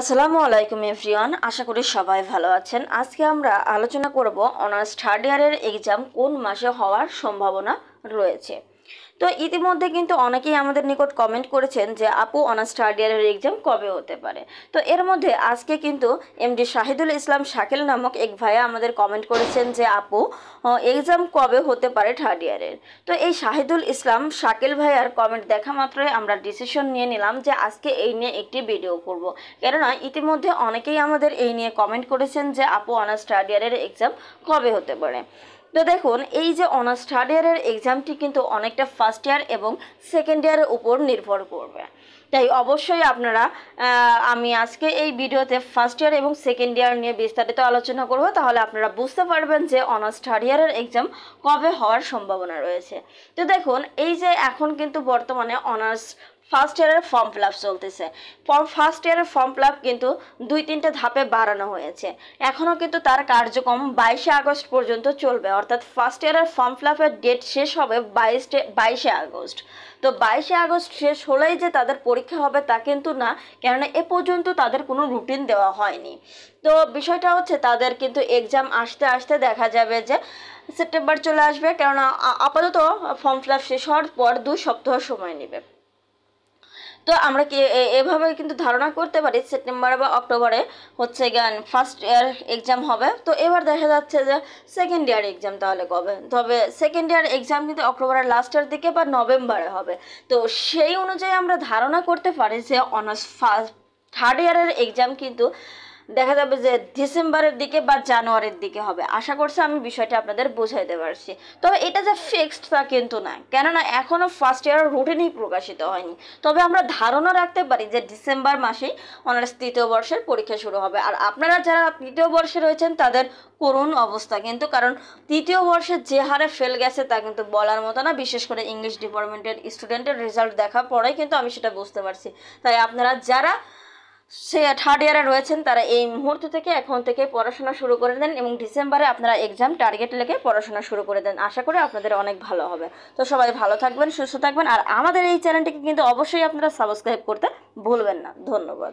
আসসালামু আলাইকুম এভরিওয়ান, আশা করি সবাই ভালো আছেন। আজকে আমরা আলোচনা করব অনার্স থার্ড ইয়ারের এক্সাম কোন মাসে হওয়ার সম্ভাবনা রয়েছে। তো ইতিমধ্যে কিন্তু অনেকেই আমাদের নিকট কমেন্ট করেছেন যে, আপু অনার্স থার্ড ইয়ারের এক্সাম কবে হতে পারে? তো এর মধ্যে আজকে কিন্তু এমডি শাহিদুল ইসলাম শাকিল নামক এক ভাইয়া আমাদের কমেন্ট করেছেন যে, আপু এক্সাম কবে হতে পারে থার্ড ইয়ারের তো এই শাহিদুল ইসলাম শাকিল ভাইয়ার কমেন্ট দেখা মাত্রই আমরা ডিসিশন নিয়ে নিলাম যে, আজকে এই নিয়ে একটি ভিডিও করব। কেননা ইতিমধ্যে অনেকেই আমাদের এই নিয়ে কমেন্ট করেছেন যে, আপু অনার্স থার্ড ইয়ারের এক্সাম কবে হতে পারে? তো দেখুন, এই যে অনার্স থার্ড ইয়ারের এক্সামটি কিন্তু অনেকটা ফার্স্ট ইয়ার এবং সেকেন্ড ইয়ারের উপর নির্ভর করবে। তাই অবশ্যই আপনারা আমি আজকে এই ভিডিওতে ফার্স্ট ইয়ার এবং সেকেন্ড ইয়ার নিয়ে বিস্তারিত আলোচনা করব। তাহলে আপনারা বুঝতে পারবেন যে অনার্স থার্ড ইয়ারের এক্সাম কবে হওয়ার সম্ভাবনা রয়েছে। তো দেখুন, এই যে এখন কিন্তু বর্তমানে অনার্স ফার্স্ট ইয়ারের ফর্ম ফিল আপ চলতেছে। ফার্স্ট ইয়ারের ফর্ম ফিল আপ কিন্তু দুই তিনটে ধাপে বাড়ানো হয়েছে। এখনও কিন্তু তার কার্যক্রম বাইশে আগস্ট পর্যন্ত চলবে। অর্থাৎ ফার্স্ট ইয়ারের ফর্ম ফিল আপের ডেট শেষ হবে বাইশে বাইশে আগস্ট। তো বাইশে আগস্ট শেষ হলেই যে তাদের পরীক্ষা হবে তা কিন্তু না, কেননা এ পর্যন্ত তাদের কোনো রুটিন দেওয়া হয়নি। তো বিষয়টা হচ্ছে তাদের কিন্তু এক্সাম আসতে আসতে দেখা যাবে যে সেপ্টেম্বর চলে আসবে, কেননা আপাতত ফর্ম ফিল আপ শেষ হওয়ার পর দু সপ্তাহ সময় নেবে। তো আমরা কি এভাবে কিন্তু ধারণা করতে পারি সেপ্টেম্বর বা অক্টোবরে হচ্ছে জ্ঞান ফার্স্ট ইয়ার এক্সাম হবে। তো এবার দেখা যাচ্ছে যে সেকেন্ড ইয়ার এক্সাম তাহলে কবে? তবে সেকেন্ড ইয়ার এক্সাম কিন্তু অক্টোবরের লাস্টের দিকে বা নভেম্বরে হবে। তো সেই অনুযায়ী আমরা ধারণা করতে পারি যে অনার্স ফার্স্ট থার্ড ইয়ারের এক্সাম কিন্তু দেখা যাবে যে ডিসেম্বরের দিকে বা জানুয়ারির দিকে হবে। আশা করছি আমি বিষয়টা আপনাদের বোঝাইতে পারছি। তবে এটা যে ফিক্সড তা কিন্তু না কেননা এখনও ফার্স্ট ইয়ার রুটিনই প্রকাশিত হয়নি। তবে আমরা ধারণা রাখতে পারি যে ডিসেম্বর মাসেই অনার্স তৃতীয় বর্ষের পরীক্ষা শুরু হবে। আর আপনারা যারা তৃতীয় বর্ষে রয়েছেন, তাদের করুণ অবস্থা কিন্তু, কারণ তৃতীয় বর্ষে যে হারে ফেল গেছে তা কিন্তু বলার মতো না। বিশেষ করে ইংলিশ ডিপার্টমেন্টের স্টুডেন্টের রেজাল্ট দেখার পরেই কিন্তু আমি সেটা বুঝতে পারছি। তাই আপনারা যারা সে থার্ড ইয়ারে রয়েছেন, তারা এই মুহূর্ত থেকে এখন থেকে পড়াশোনা শুরু করে দেন এবং ডিসেম্বরে আপনারা এক্সাম টার্গেট লেগে পড়াশোনা শুরু করে দেন। আশা করি আপনাদের অনেক ভালো হবে। তো সবাই ভালো থাকবেন, সুস্থ থাকবেন, আর আমাদের এই চ্যানেলটিকে কিন্তু অবশ্যই আপনারা সাবস্ক্রাইব করতে ভুলবেন না। ধন্যবাদ।